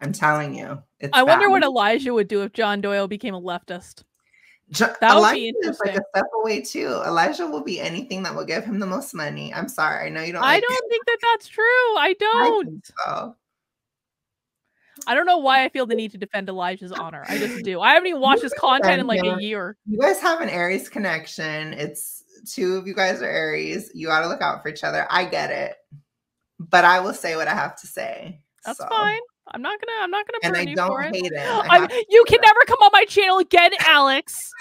I'm telling you. It's I wonder bad. what Elijah would do if John Doyle became a leftist. Jo- that would Elijah be is like a step away too. Elijah will be anything that will give him the most money. I'm sorry. I know you don't. I like don't think that that's true. I I don't. think so. I don't know why I feel the need to defend Elijah's honor. I just do. I haven't even watched his content in like a year. You guys have an Aries connection. It's two of you guys are Aries. You got to look out for each other. I get it, but I will say what I have to say. That's so. fine. I'm not gonna. I'm not gonna And I you don't for it. hate it. I I'm- you can never come on my channel again, Alex.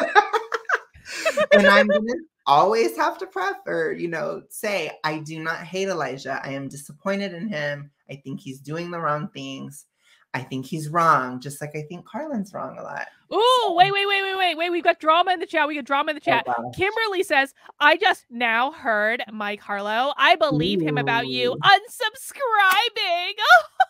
and I'm gonna always have to pref or you know say I do not hate Elijah. I am disappointed in him. I think he's doing the wrong things. I think he's wrong, just like I think Karlyn's wrong a lot. Ooh, wait, wait, wait, wait, wait, wait. We've got drama in the chat. We got drama in the oh, chat. Oh. Kimberly says, I just now heard Mike Harlow. I believe him about you. Unsubscribing.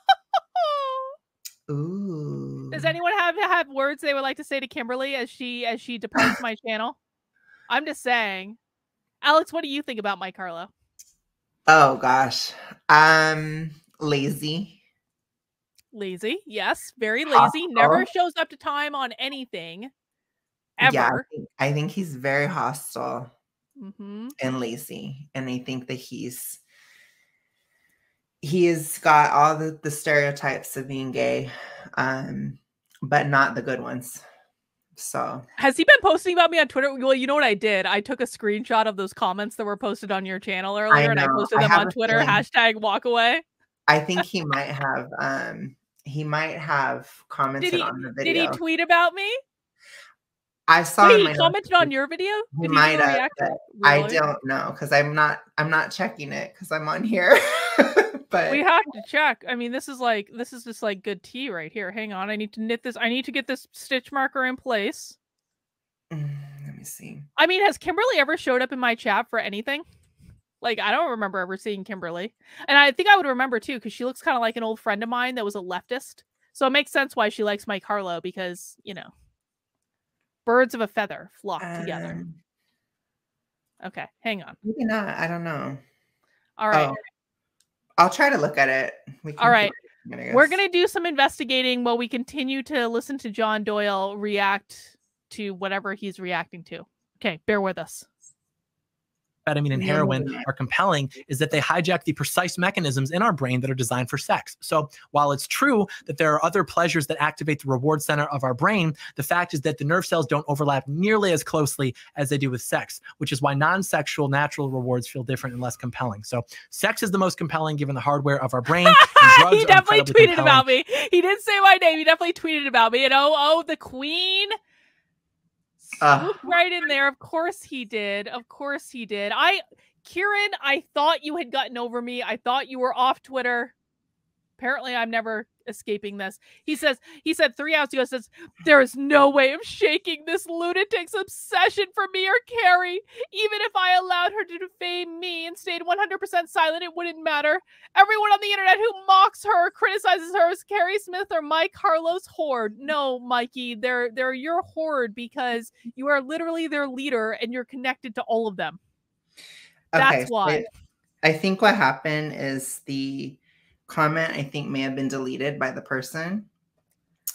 Ooh. Does anyone have have words they would like to say to Kimberly as she as she departs my channel? I'm just saying. Alex, what do you think about Mike Harlow? Oh gosh. Um lazy. Lazy, yes, very lazy. Never shows up to time on anything. Ever. Yeah, I think, I think he's very hostile hmm and lazy. And I think that he's he's got all the, the stereotypes of being gay, um, but not the good ones. So Has he been posting about me on Twitter? Well, you know what I did? I took a screenshot of those comments that were posted on your channel earlier, and I posted them have on Twitter. feeling- Hashtag walk away. I think he might have um he might have commented he- on the video. Did he tweet about me? I saw Wait, he commented on your video? He Did might have, but I don't know because I'm not I'm not checking it because I'm on here. but We have to check. I mean, this is like this is just like good tea right here. Hang on, I need to knit this. I need to get this stitch marker in place. Mm, let me see. I mean, has Kimberly ever showed up in my chat for anything? Like, I don't remember ever seeing Kimberly, and I think I would remember too because she looks kind of like an old friend of mine that was a leftist. So it makes sense why she likes Mike Harlow because you know, birds of a feather flock together. Um, Okay, hang on. maybe not. I don't know. All right. Oh, I'll try to look at it. We All right. We're going to do some investigating while we continue to listen to John Doyle react to whatever he's reacting to. Okay, bear with us. Amphetamine and heroin are compelling is that they hijack the precise mechanisms in our brain that are designed for sex. So while it's true that there are other pleasures that activate the reward center of our brain, the fact is that the nerve cells don't overlap nearly as closely as they do with sex, which is why non-sexual natural rewards feel different and less compelling. So sex is the most compelling given the hardware of our brain. he definitely tweeted compelling. about me. He didn't say my name. He definitely tweeted about me. And oh, oh, the queen. Ah. Swooped right in there. Of course he did. Of course he did. I, Kieran, I thought you had gotten over me. I thought you were off Twitter. Apparently, I'm never escaping this. He says, he said three hours ago, says, there is no way of shaking this lunatic's obsession for me or Carrie. Even if I allowed her to defame me and stayed 100% silent, it wouldn't matter. Everyone on the internet who mocks her, criticizes her as Carrie Smith or Mike Harlow's horde. No, Mikey, they're they're your horde because you are literally their leader and you're connected to all of them. That's so why. I think what happened is the comment I think may have been deleted by the person.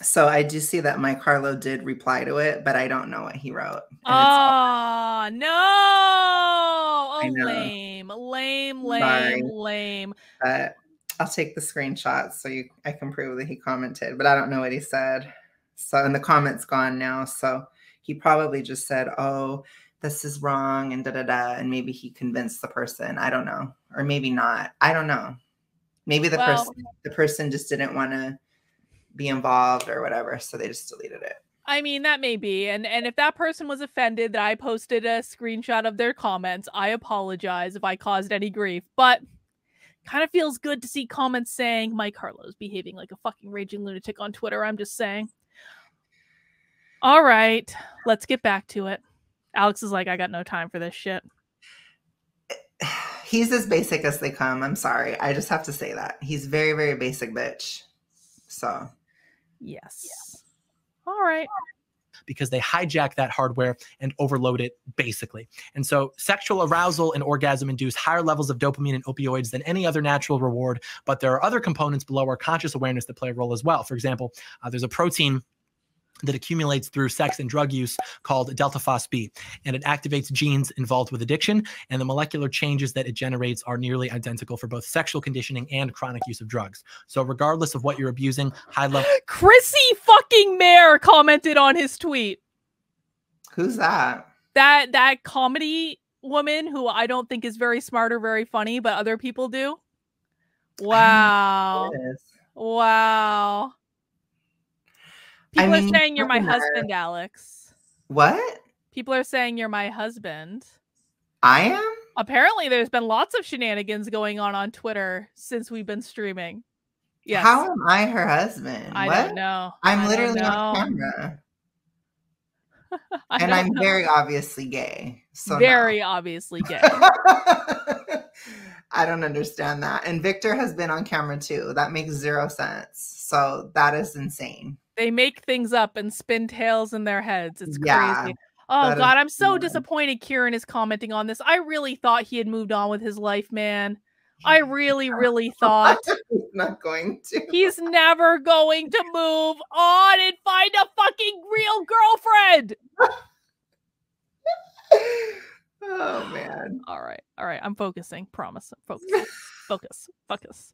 So I do see that Mike Harlow did reply to it, but I don't know what he wrote. Oh no. Oh, lame, lame, lame, Sorry. lame. but I'll take the screenshot so you I can prove that he commented, but I don't know what he said. So and the comment's gone now. So he probably just said, "Oh, this is wrong," and da da da, and maybe he convinced the person. I don't know, or maybe not. I don't know. Maybe the Well- person the person just didn't want to be involved or whatever, so they just deleted it. I mean, that may be. And and if that person was offended that I posted a screenshot of their comments, I apologize if I caused any grief. But kind of feels good to see comments saying Mike Harlow's behaving like a fucking raging lunatic on Twitter. I'm just saying. All right, let's get back to it. Alex is like, I got no time for this shit. He's as basic as they come. I'm sorry. I just have to say that. He's very, very basic bitch. So Yes. All right. because they hijack that hardware and overload it basically. And so sexual arousal and orgasm induce higher levels of dopamine and opioids than any other natural reward, but there are other components below our conscious awareness that play a role as well. For example, uh, there's a protein that accumulates through sex and drug use called delta FosB, and it activates genes involved with addiction. And the molecular changes that it generates are nearly identical for both sexual conditioning and chronic use of drugs. So, regardless of what you're abusing, high level. Chrissie fucking Mayr commented on his tweet. Who's that? That that comedy woman who I don't think is very smart or very funny, but other people do. Wow. Wow. People I mean, are saying you're my husband, Alex. What? People are saying you're my husband. I am? Apparently, there's been lots of shenanigans going on on Twitter since we've been streaming. Yes. How am I her husband? I what? don't know. I'm I literally on camera. and I'm know. very obviously gay. So very no. obviously gay. I don't understand that. And Victor has been on camera too. That makes zero sense. So that is insane. They make things up and spin tales in their heads. It's yeah, crazy. Oh god, I'm so disappointed Kieran is commenting on this. I really thought he had moved on with his life, man. I really, really thought he's not going to. He's never going to move on and find a fucking real girlfriend. oh man. All right. All right. I'm focusing. Promise. Focus. Focus. Focus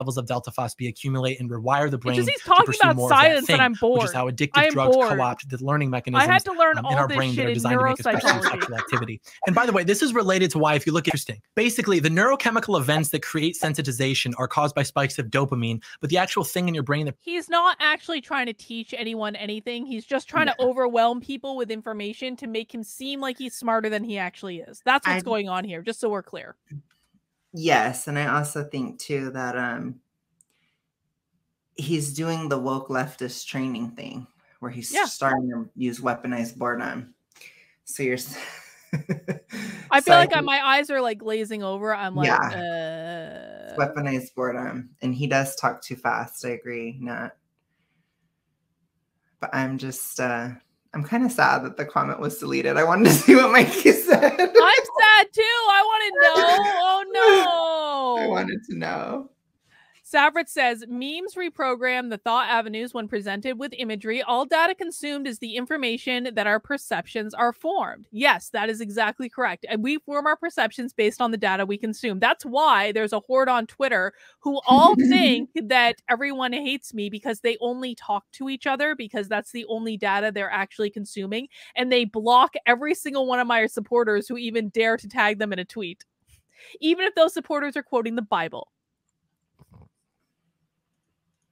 levels of delta FosB accumulate and rewire the brain. It's just he's talking about science, and I'm bored. Which is how addictive drugs bored. co-opt the learning mechanisms I had to learn um, in our brain that are designed to make us pursue sexual activity. And by the way, this is related to why, if you look interesting, basically the neurochemical events that create sensitization are caused by spikes of dopamine, but the actual thing in your brain that he's not actually trying to teach anyone anything. He's just trying yeah. to overwhelm people with information to make him seem like he's smarter than he actually is. That's what's I... going on here. Just so we're clear. Yes, and I also think too that um he's doing the woke leftist training thing where he's yeah. starting to use weaponized boredom. So you're. I feel so like I, my eyes are like glazing over. I'm like, yeah, uh... weaponized boredom, and he does talk too fast. I agree, Not. But I'm just, uh I'm kind of sad that the comment was deleted. I wanted to see what Mikey said. I'm sad too. I want to know. Oh no! I wanted to know. Savrit says memes reprogram the thought avenues when presented with imagery. All data consumed is the information that our perceptions are formed. Yes, that is exactly correct. And we form our perceptions based on the data we consume. That's why there's a horde on Twitter who all think that everyone hates me because they only talk to each other because that's the only data they're actually consuming. And they block every single one of my supporters who even dare to tag them in a tweet. Even if those supporters are quoting the Bible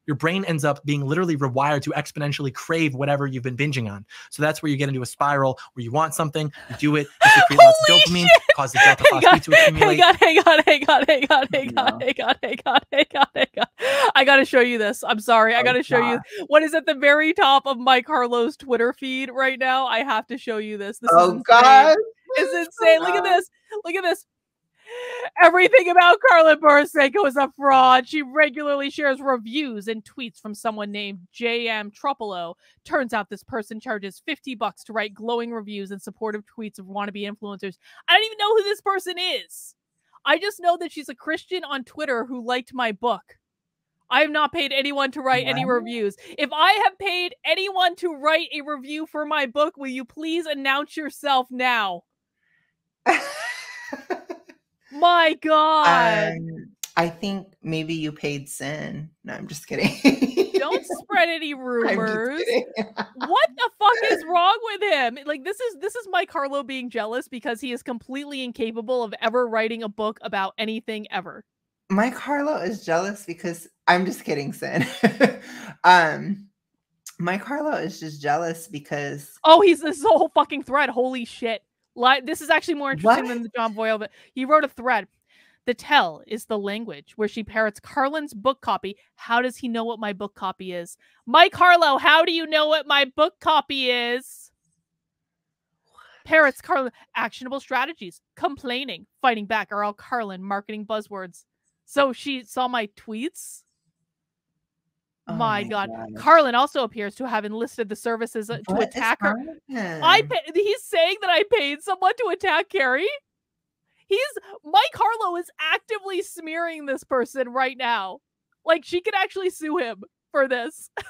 your brain ends up being literally rewired to exponentially crave whatever you've been binging on. So that's where you get into a spiral where you want something, you do it, you secrete lots of dopamine, shit. cause the delta FosB to accumulate. Hang on, hang on, hang on, hang on, hang on, hang on, hang on, hang on. I gotta show you this. I'm sorry. I oh, gotta oh, show God. you what is at the very top of my Carlos Twitter feed right now. I have to show you this. This oh, is. God. It's oh, insane. Look at this. Look at this. Everything about Karlyn Borysenko is a fraud. She regularly shares reviews and tweets from someone named J.M. Tropolo. Turns out this person charges 50 bucks to write glowing reviews and supportive tweets of wannabe influencers. I don't even know who this person is. I just know that she's a Christian on Twitter who liked my book. I have not paid anyone to write any reviews. If I have paid anyone to write a review for my book, will you please announce yourself now? My God. Um, I think maybe you paid sin. No, I'm just kidding. Don't spread any rumors. what the fuck is wrong with him? Like this is this is Mike Harlow being jealous because he is completely incapable of ever writing a book about anything ever. Mike Harlow is jealous because I'm just kidding, Sin. um Mike Harlow is just jealous because Oh, he's this whole fucking thread. Holy shit. Like this is actually more interesting what? than the John Boyle, but he wrote a thread. The tell is the language where she parrots Karlyn's book copy. How does he know what my book copy is? Mike Harlow, how do you know what my book copy is? Parrots, Karlyn, actionable strategies, complaining, fighting back are all Karlyn, marketing buzzwords. So she saw my tweets. Oh my, god. Karlyn also appears to have enlisted the services uh, to attack her. I him? pa- he's saying that I paid someone to attack Carrie. He's Mike Harlow is actively smearing this person right now. Like she could actually sue him for this.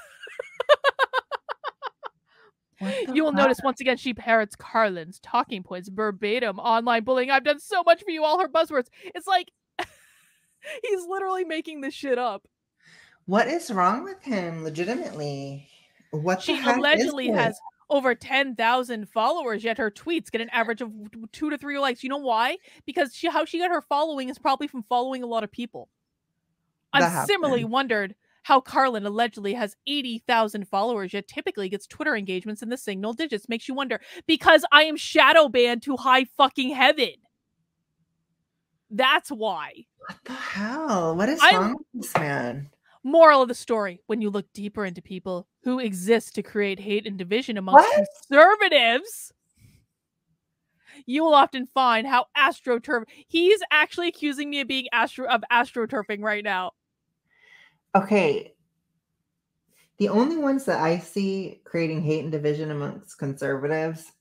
You will notice once again she parrots Karlyn's talking points verbatim. Online bullying. I've done so much for you. All her buzzwords. It's like he's literally making this shit up. What is wrong with him? Legitimately, what She the heck is allegedly has over 10,000 followers, yet her tweets get an average of two to three likes. You know why? Because she how she got her following is probably from following a lot of people. That I've similarly wondered how Karlyn allegedly has 80,000 followers, yet typically gets Twitter engagements in the single digits. Makes you wonder because I am shadow banned to high fucking heaven. That's why. What the hell? What is I'm- wrong with this man? Moral of the story when you look deeper into people who exist to create hate and division amongst What? conservatives, you will often find how astroturf. He's actually accusing me of being astro of astroturfing right now. Okay. The only ones that I see creating hate and division amongst conservatives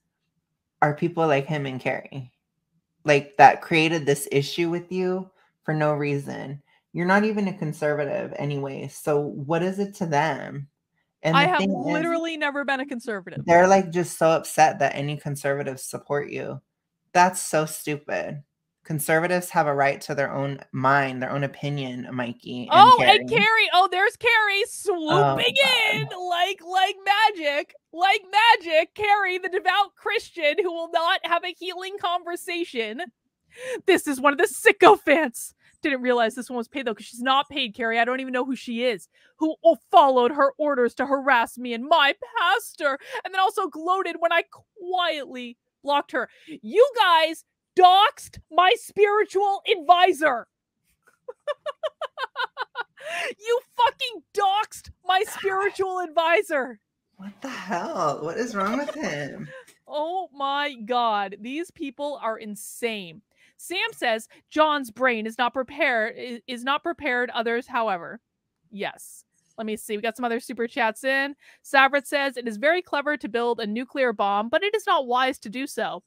are people like him and Carrie. Like that created this issue with you for no reason. You're not even a conservative anyway. So what is it to them? And I the have thing is, literally never been a conservative. they're like just so upset that any conservatives support you. That's so stupid. Conservatives have a right to their own mind, their own opinion, Mikey. and Oh, and Carrie. Carrie. Oh, there's Carrie oh, swooping God. in like like magic, like magic. Carrie, the devout Christian who will not have a healing conversation. This is one of the sycophants. Didn't realize this one was paid though, because she's not paid, Carrie. I don't even know who she is. Who followed her orders to harass me and my pastor, and then also gloated when I quietly blocked her. You guys doxed my spiritual advisor. you fucking doxed my spiritual advisor. What the hell? What is wrong with him? Oh my god, these people are insane. Sam says John's brain is not prepared is not prepared others however. Yes. Let me see. We got some other super chats in. Savrit says it is very clever to build a nuclear bomb, but it is not wise to do so.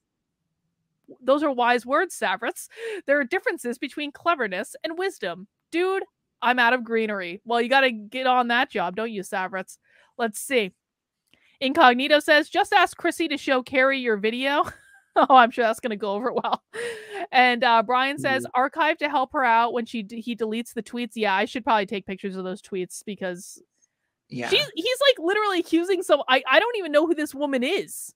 Those are wise words, Savrits. There are differences between cleverness and wisdom. Dude, I'm out of greenery. Well, you got to get on that job, don't you, Savrits? Let's see. Incognito says, just ask Chrissie to show Carrie your video. oh, I'm sure that's going to go over well. And uh, Brian says, archive to help her out when she d- he deletes the tweets. Yeah, I should probably take pictures of those tweets because Yeah. she's he's like literally accusing some. I I don't even know who this woman is.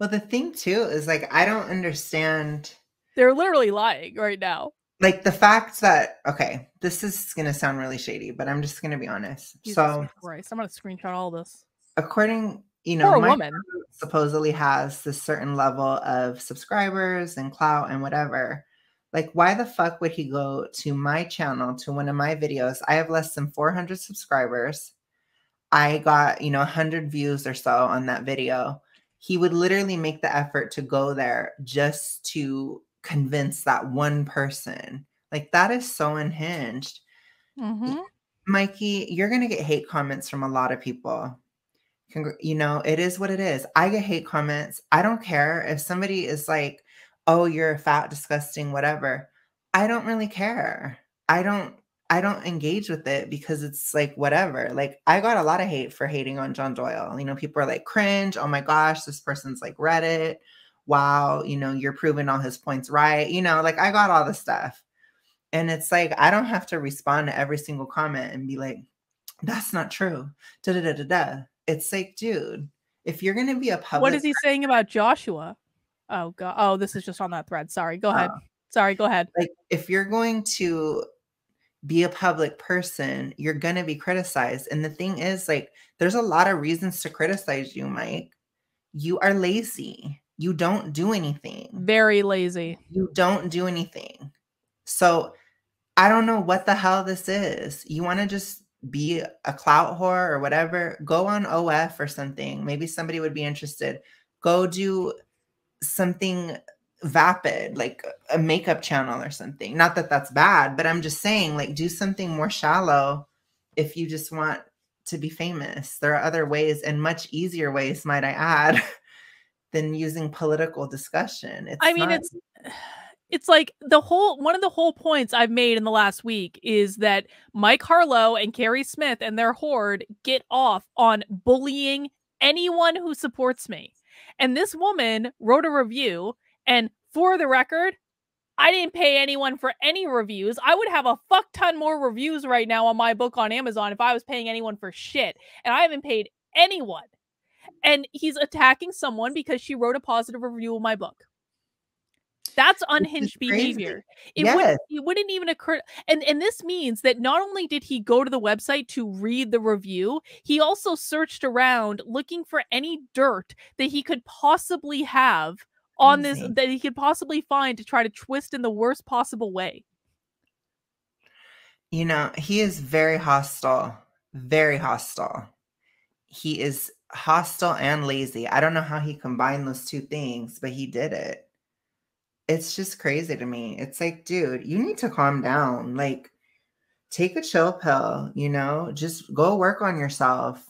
Well, the thing too is like I don't understand They're literally lying right now. like the fact that okay, this is gonna sound really shady, but I'm just gonna be honest. Jesus so Christ, I'm gonna screenshot all this. according you know my woman. supposedly has this certain level of subscribers and clout and whatever. Like, why the fuck would he go to my channel to one of my videos? I have less than 400 subscribers. I got, you know, 100 views or so on that video. He would literally make the effort to go there just to convince that one person. Like, that is so unhinged. Mhm. Mikey, you're going to get hate comments from a lot of people. Congr- You know, it is what it is. I get hate comments. I don't care if somebody is like, "Oh, you're fat, disgusting, whatever." I don't really care. I don't I don't engage with it because it's like whatever. Like I got a lot of hate for hating on John Doyle. You know, people are like, "Cringe, oh my gosh, this person's like Reddit. Wow, you know, you're proving all his points right." You know, like I got all the stuff. And it's like I don't have to respond to every single comment and be like, "That's not true." Da da da da da. It's like, dude, if you're gonna be a public, What is he saying about Joshua? Oh god. Oh, this is just on that thread. Sorry. Go ahead. Oh. Sorry. Go ahead. like, if you're going to be a public person, you're gonna be criticized. And the thing is, like, there's a lot of reasons to criticize you, Mike. You are lazy. You don't do anything. Very lazy. You don't do anything. So I don't know what the hell this is. You want to just be a clout whore or whatever? Go on OF or something. Maybe somebody would be interested. Go do something vapid, like a makeup channel or something. Not that that's bad, but I'm just saying, like, do something more shallow if you just want to be famous. There are other ways and much easier ways, might I add, than using political discussion. It's I mean, not- it's it's like the whole one of the whole points I've made in the last week is that Mike Harlow and Carrie Smith and their horde get off on bullying anyone who supports me. And this woman wrote a review, and for the record, I didn't pay anyone for any reviews. I would have a fuck ton more reviews right now on my book on Amazon if I was paying anyone for shit. And I haven't paid anyone. And he's attacking someone because she wrote a positive review of my book. That's unhinged behavior. It Yes. wouldn't it wouldn't even occur and and this means that not only did he go to the website to read the review, he also searched around looking for any dirt that he could possibly have on this that he could possibly find to try to twist in the worst possible way. You know, he is very hostile, very hostile. He is hostile and lazy. I don't know how he combined those two things, but he did it. It's just crazy to me. It's like, dude, you need to calm down. Like, take a chill pill, you know, just go work on yourself.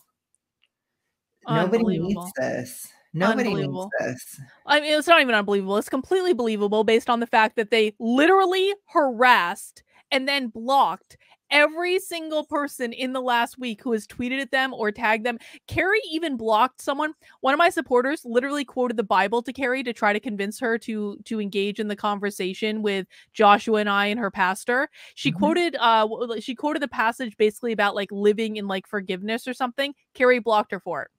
Nobody needs this. Nobody needs this. I mean, it's not even unbelievable. It's completely believable based on the fact that they literally harassed and then blocked every single person in the last week who has tweeted at them or tagged them. Carrie even blocked someone. One of my supporters literally quoted the Bible to Carrie to try to convince her to to engage in the conversation with Joshua and I and her pastor. She Mhm. quoted uh she quoted the passage basically about like living in like forgiveness or something. Carrie blocked her for it.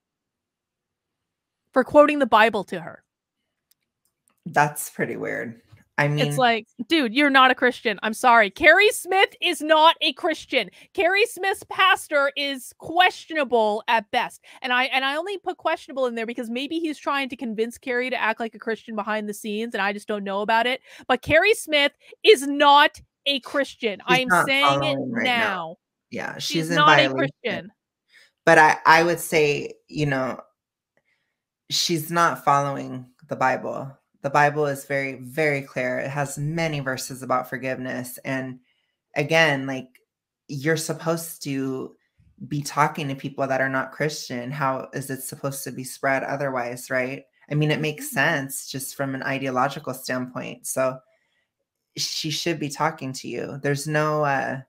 For quoting the Bible to her. That's pretty weird. I mean, It's like, dude, you're not a Christian. I'm sorry. Carrie Smith is not a Christian. Carrie Smith's pastor is questionable at best. And I and I only put questionable in there because maybe he's trying to convince Carrie to act like a Christian behind the scenes and I just don't know about it. But Carrie Smith is not a Christian. I am saying it right now. now. yeah, she's, She's in not a. Christian. but I, I would say, you know, she's not following the Bible. The Bible is very, very clear. It has many verses about forgiveness. And again, like you're supposed to be talking to people that are not Christian. How is it supposed to be spread otherwise, right? I mean, it makes sense just from an ideological standpoint. So she should be talking to you. There's no, uh,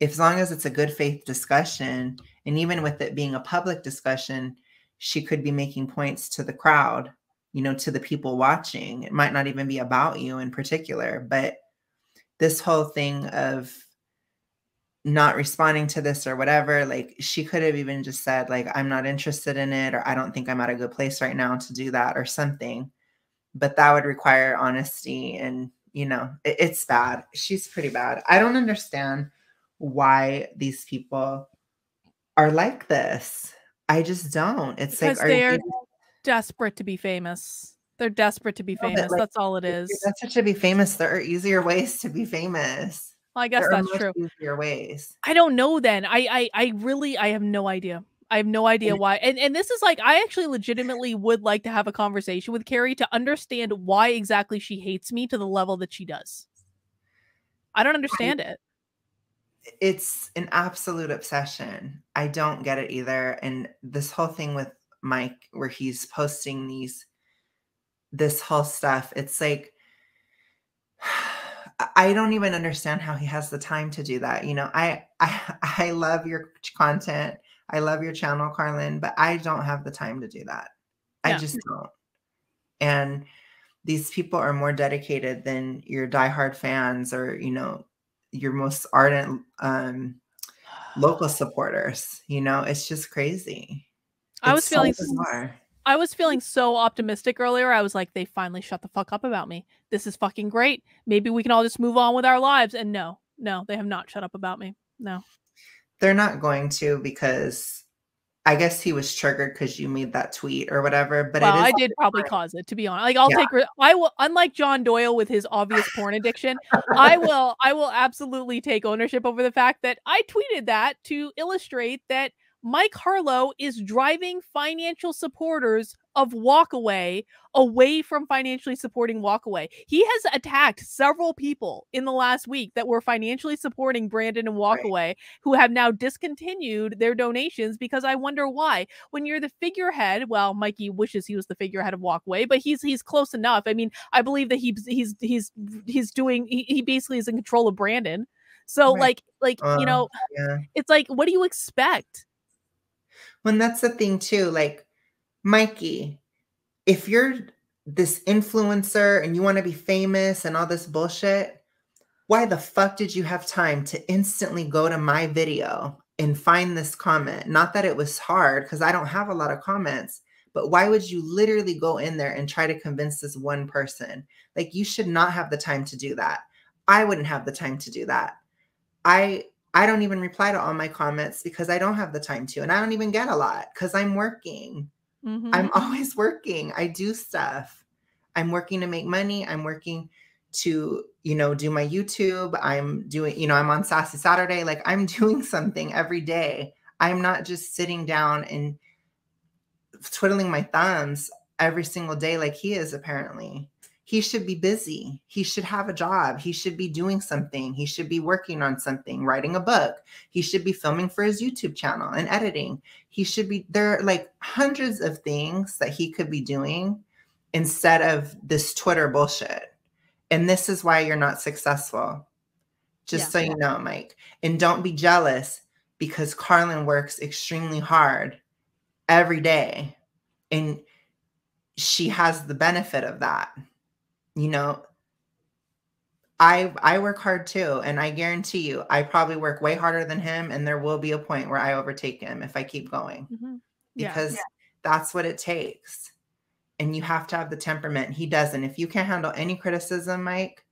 as long as it's a good faith discussion, and even with it being a public discussion, she could be making points to the crowd, you know, to the people watching. It might not even be about you in particular, but this whole thing of not responding to this or whatever, like she could have even just said, like, I'm not interested in it, or I don't think I'm at a good place right now to do that, or something. But that would require honesty and you know, it- it's bad. She's pretty bad. I don't understand why these people are like this. I just don't. It's Because like, are they're you desperate to be famous. They're desperate to be famous. like, That's all it is. if is. you're desperate to be famous? There are easier ways to be famous. I guess there are that's true. Easier ways. I don't know then. I I I really I have no idea. I have no idea why. And and this is like I actually legitimately would like to have a conversation with Carrie to understand why exactly she hates me to the level that she does. I don't understand it. It's an absolute obsession. I don't get it either. And this whole thing with Mike, where he's posting these, this whole stuff, it's like, I- don't even understand how he has the time to do that. You know, I I I love your content. I love your channel, Karlyn, but I don't have the time to do that. I just don't. And these people are more dedicated than your diehard fans or, you know, your most ardent um local supporters. You know, it's just crazy. I was so feeling bizarre. I was feeling so optimistic earlier. I was like, they finally shut the fuck up about me. This is fucking great. Maybe we can all just move on with our lives. And no, no, they have not shut up about me. No. They're not going to because I guess he was triggered because you made that tweet or whatever. But well, it is I did probably cause it to be honest. Like I'll Yeah. take re- I will unlike John Doyle with his obvious porn addiction, I will I will absolutely take ownership over the fact that I tweeted that to illustrate that Mike Harlow is driving financial supporters of Walkaway away from financially supporting Walkaway. He has attacked several people in the last week that were financially supporting Brandon and Walkaway right. who have now discontinued their donations because I wonder why. When you're the figurehead, well, Mikey wishes he was the figurehead of Walkaway, but he's he's close enough. I mean, I believe that he's he's he's he's doing he, he basically is in control of Brandon. So right. like like uh, you know, yeah. it's like what do you expect? When that's the thing too, like Mikey, if you're this influencer and you want to be famous and all this bullshit, why the fuck did you have time to instantly go to my video and find this comment? Not that it was hard because I don't have a lot of comments, but why would you literally go in there and try to convince this one person? Like you should not have the time to do that. I wouldn't have the time to do that. I I don't even reply to all my comments because I don't have the time to and I don't even get a lot cuz I'm working. Mm-hmm. I'm always working. I do stuff. I'm working to make money. I'm working to, you know, do my YouTube. I'm doing, you know, I'm on Sassy Saturday. Like I'm doing something every day. I'm not just sitting down and twiddling my thumbs every single day like he is apparently he should be busy. He should have a job. He should be doing something. He should be working on something, writing a book. He should be filming for his YouTube channel and editing. He should be there are like hundreds of things that he could be doing instead of this Twitter bullshit. And this is why you're not successful. Just yeah. so you know, Mike. And don't be jealous because Karlyn works extremely hard every day and she has the benefit of that you know, I I work hard too, and I guarantee you, I probably work way harder than him, and there will be a point where I overtake him if I keep going, mm-hmm. yeah. because yeah. that's what it takes. And you have to have the temperament. He doesn't. If you can't handle any criticism, Mike,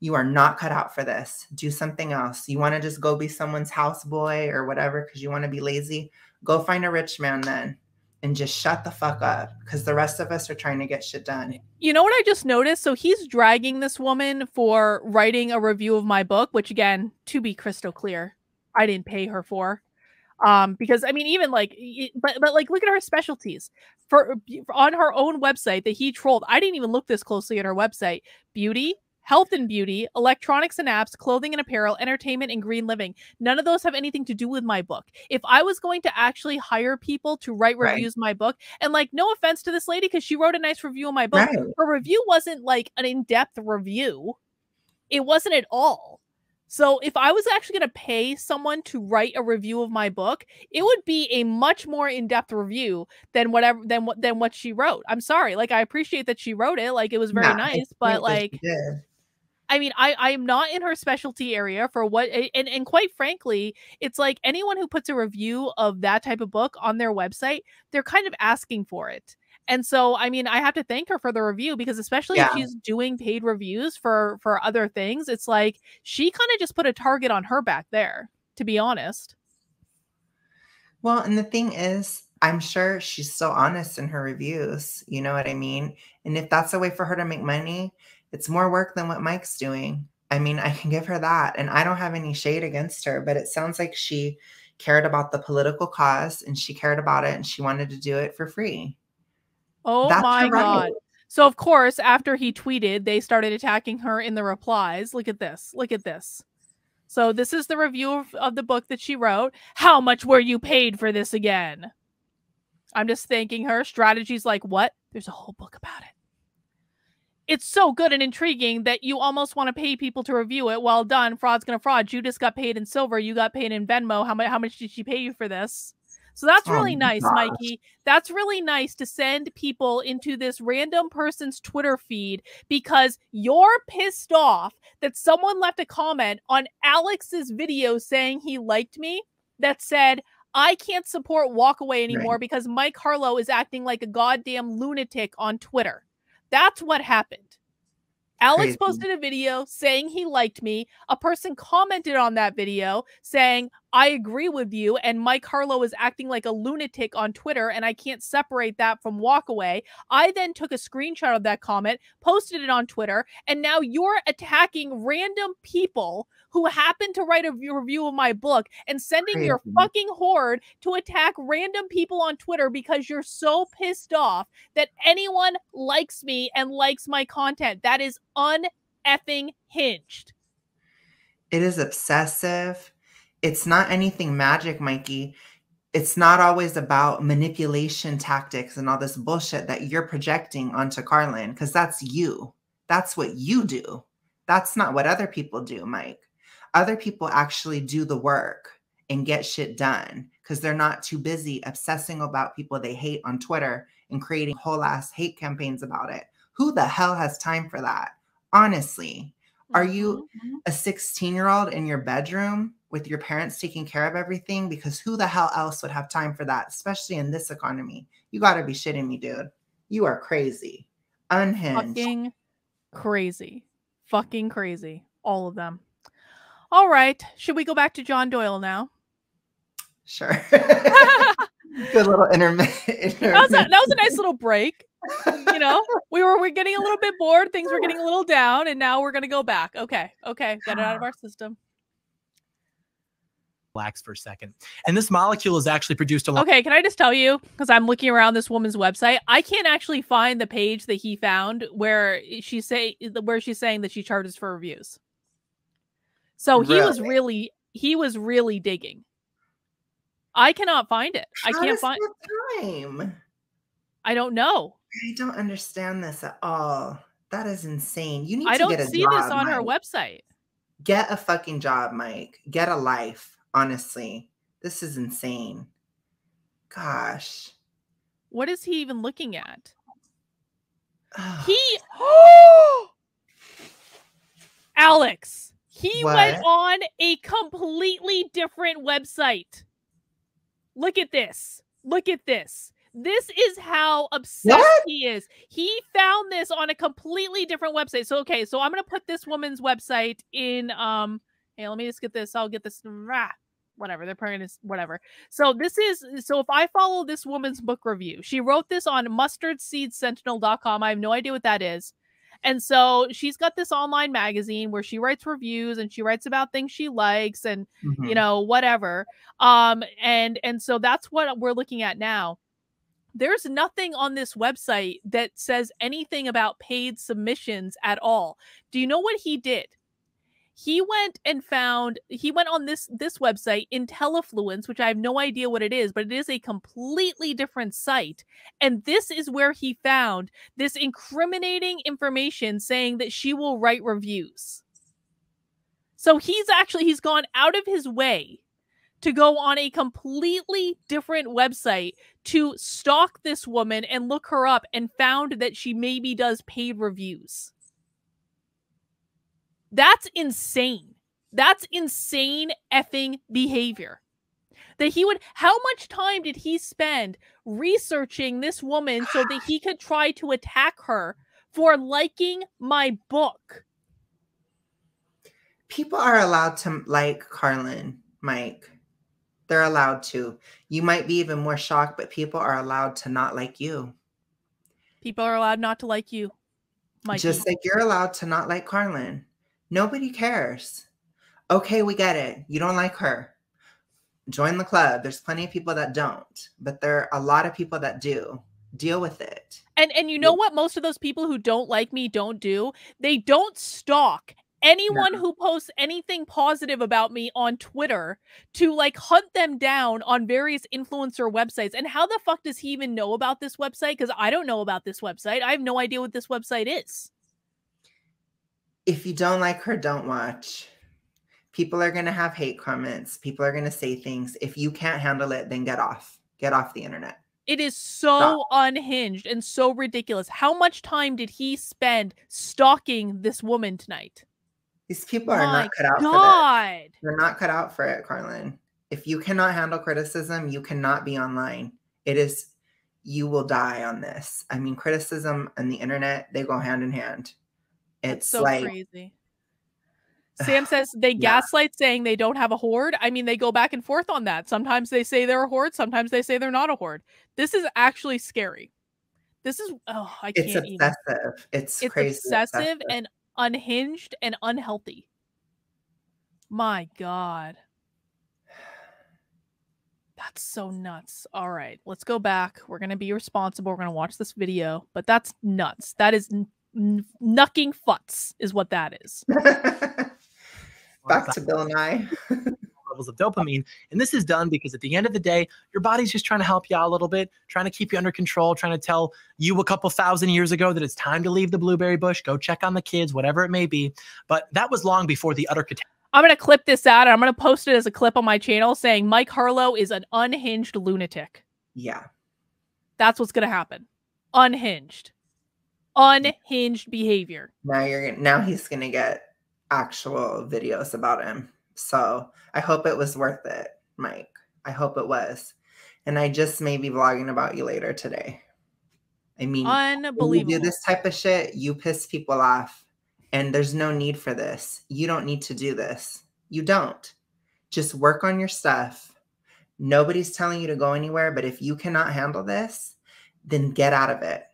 you are not cut out for this. Do something else. You want to just go be someone's houseboy or whatever because you want to be lazy? Go find a rich man then and just shut the fuck up because the rest of us are trying to get shit done. You know what I just noticed? So he's dragging this woman for writing a review of my book, which again, to be crystal clear, I didn't pay her for. Um, because I mean, even like, but but like, look at her specialties for on her own website that he trolled. I didn't even look this closely at her website. Beauty, health and beauty, electronics and apps, clothing and apparel, entertainment and green living. None of those have anything to do with my book. If I was going to actually hire people to write reviews right. my book, and like no offense to this lady because she wrote a nice review of my book, right. her review wasn't like an in-depth review. It wasn't at all. So if I was actually going to pay someone to write a review of my book, it would be a much more in-depth review than whatever than what than what she wrote. I'm sorry. Like I appreciate that she wrote it. Like it was very nah, nice, but like I mean, I I am not in her specialty area for what and and quite frankly, it's like anyone who puts a review of that type of book on their website, they're kind of asking for it. And so, I mean, I have to thank her for the review because especially yeah. if she's doing paid reviews for for other things, it's like she kind of just put a target on her back there, to be honest. Well, and the thing is, I'm sure she's so honest in her reviews. You know what I mean? And if that's a way for her to make money, it's more work than what Mike's doing. I mean, I can give her that. And I don't have any shade against her, but it sounds like she cared about the political cause and she cared about it and she wanted to do it for free. Oh That's my God. So, of course, after he tweeted, they started attacking her in the replies. Look at this. Look at this. So, this is the review of, of the book that she wrote. How much were you paid for this again? I'm just thanking her. Strategies like what? There's a whole book about it it's so good and intriguing that you almost want to pay people to review it. Well done. Fraud's gonna fraud. Judas got paid in silver. You got paid in Venmo. How much? How much did she pay you for this? So that's oh really oh, nice, gosh. Mikey. That's really nice to send people into this random person's Twitter feed because you're pissed off that someone left a comment on Alex's video saying he liked me that said, I can't support Walkaway anymore right. because Mike Harlow is acting like a goddamn lunatic on Twitter. That's what happened. Alex Crazy. posted a video saying he liked me. A person commented on that video saying, I agree with you. And Mike Harlow is acting like a lunatic on Twitter, and I can't separate that from walkaway. I then took a screenshot of that comment, posted it on Twitter, and now you're attacking random people who happen to write a review of my book and sending Crazy. your fucking horde to attack random people on Twitter because you're so pissed off that anyone likes me and likes my content. That is uneffing hinged. It is obsessive it's not anything magic, Mikey. It's not always about manipulation tactics and all this bullshit that you're projecting onto Karlyn because that's you. That's what you do. That's not what other people do, Mike. Other people actually do the work and get shit done because they're not too busy obsessing about people they hate on Twitter and creating whole ass hate campaigns about it. Who the hell has time for that? Honestly, are you mm-hmm. a 16 year old in your bedroom with your parents taking care of everything because who the hell else would have time for that, especially in this economy? You got to be shitting me, dude. You are crazy. Unhinged. Fucking crazy. Fucking crazy. All of them. All right. Should we go back to John Doyle now? Sure. Good little intermittent. That, was a, that was a nice little break. you know, we were we're getting a little bit bored. Things were getting a little down, and now we're gonna go back. Okay, okay, get it out of our system relax for a second. And this molecule is actually produced along. Okay, can I just tell you because I'm looking around this woman's website, I can't actually find the page that he found where she say where she's saying that she charges for reviews. So he was really he was really digging. I cannot find it. How I can't find time. I don't know. I don't understand this at all. That is insane. You need I to don't see job, this on Mike. her website. Get a fucking job, Mike. Get a life honestly. This is insane. Gosh. What is he even looking at? He Alex, he what? went on a completely different website. Look at this. Look at this. This is how obsessed what? he is. He found this on a completely different website. So okay, so I'm gonna put this woman's website in um hey, let me just get this. I'll get this rah, whatever they're probably gonna whatever. So this is so if i follow this woman's book review she wrote this on mustardseedsentinel.com i have no idea what that is. And so she's got this online magazine where she writes reviews and she writes about things she likes and mm-hmm. you know whatever. Um and and so that's what we're looking at now. There's nothing on this website that says anything about paid submissions at all. Do you know what he did he went and found he went on this this website intellifluence which i have no idea what it is but it is a completely different site. And this is where he found this incriminating information saying that she will write reviews. So he's actually he's gone out of his way to go on a completely different website to stalk this woman and look her up and found that she maybe does paid reviews that's insane. That's insane effing behavior. That he would, how much time did he spend researching this woman so that he could try to attack her for liking my book? People are allowed to like Karlyn, Mike. They're allowed to. You might be even more shocked, but people are allowed to not like you. People are allowed not to like you. Mikey. Just like you're allowed to not like Karlyn. Nobody cares. Okay, we get it. You don't like her. Join the club. There's plenty of people that don't, but there are a lot of people that do. Deal with it. And and you know what most of those people who don't like me don't do? They don't stalk anyone no. who posts anything positive about me on Twitter to like hunt them down on various influencer websites. And how the fuck does he even know about this website? Because I don't know about this website. I have no idea what this website is if you don't like her, don't watch. People are going to have hate comments. People are going to say things. If you can't handle it, then get off. Get off the internet. It is so Stop. unhinged and so ridiculous. How much time did he spend stalking this woman tonight? These people are My not cut out God. for it. They're not cut out for it, Karlyn. If you cannot handle criticism, you cannot be online. It is, you will die on this. I mean, criticism and the internet, they go hand in hand. It's so like, crazy. Sam says they Yeah. gaslight saying they don't have a horde. I mean, they go back and forth on that. Sometimes they say they're a horde, sometimes they say they're not a horde. This is actually scary. This is oh, I It's can't even. obsessive. It's, It's crazy. obsessive and unhinged and unhealthy. My God. That's so nuts. All right, let's go back. We're going to be responsible. We're going to watch this video, but that's nuts. That is knucking futs, is what that is. Back to Bill and I. levels of dopamine. And this is done because at the end of the day, your body's just trying to help you out a little bit, trying to keep you under control, trying to tell you a couple thousand years ago that it's time to leave the blueberry bush, go check on the kids, whatever it may be. But that was long before the utter catastrophe. I'm going to clip this out and I'm going to post it as a clip on my channel saying Mike Harlow is an unhinged lunatic. Yeah. That's what's going to happen. Unhinged. Unhinged behavior. Now you're gonna- now he's gonna get actual videos about him. So I hope it was worth it, Mike. I hope it was. And I just may be vlogging about you later today. I mean, when you Unbelievable. do this type of shit, you piss people off. And there's no need for this. You don't need to do this. You don't. Just work on your stuff. Nobody's telling you to go anywhere, but if you cannot handle this, then get out of it.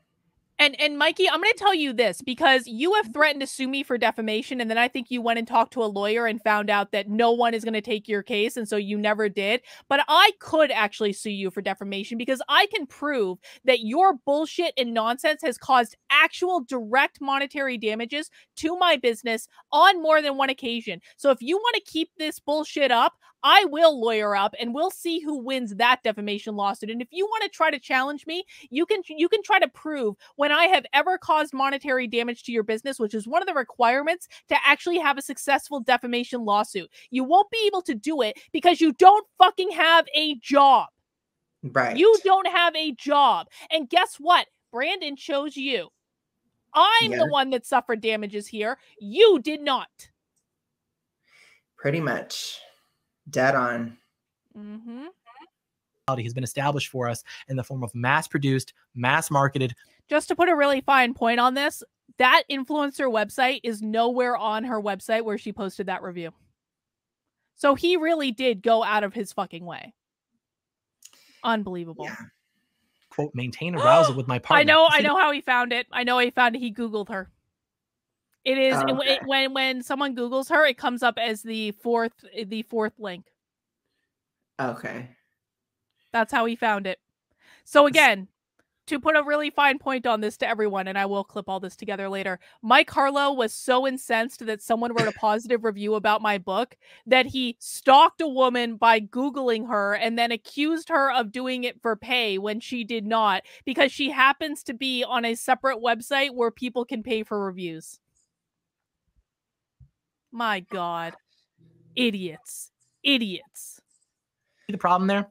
And and Mikey, I'm going to tell you this because you have threatened to sue me for defamation and then I think you went and talked to a lawyer and found out that no one is going to take your case and so you never did. But I could actually sue you for defamation because I can prove that your bullshit and nonsense has caused actual direct monetary damages to my business on more than one occasion. So if you want to keep this bullshit up, I will lawyer up and we'll see who wins that defamation lawsuit. And if you want to try to challenge me, you can you can try to prove when I have ever caused monetary damage to your business, which is one of the requirements to actually have a successful defamation lawsuit. You won't be able to do it because you don't fucking have a job. Right. You don't have a job. And guess what? Brandon chose you. I'm Yeah. the one that suffered damages here. You did not. Pretty much. Dead on. Mm-hmm. has been established for us in the form of mass produced, mass marketed, Just to put a really fine point on this, that influencer website is nowhere on her website where she posted that review. So he really did go out of his fucking way. Unbelievable. Yeah. quote, maintain arousal with my partner. I know, I know how he found it. I know he found it. He Googled her. It is when- Okay. when when someone Googles her, it comes up as the fourth the fourth link. Okay. That's how he found it. So again, to put a really fine point on this to everyone, and I will clip all this together later. Mike Harlow was so incensed that someone wrote a positive review about my book that he stalked a woman by Googling her and then accused her of doing it for pay when she did not, because she happens to be on a separate website where people can pay for reviews. My God. Idiots. Idiots. the problem there